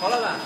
好了吧？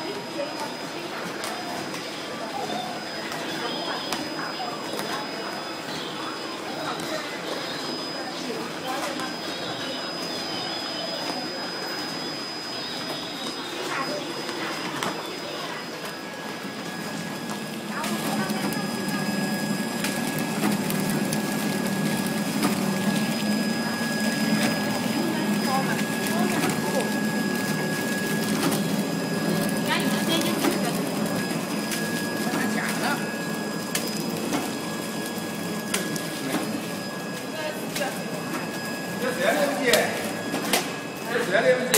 Ready, MJ?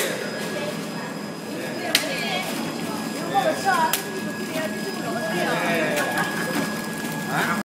Yeah.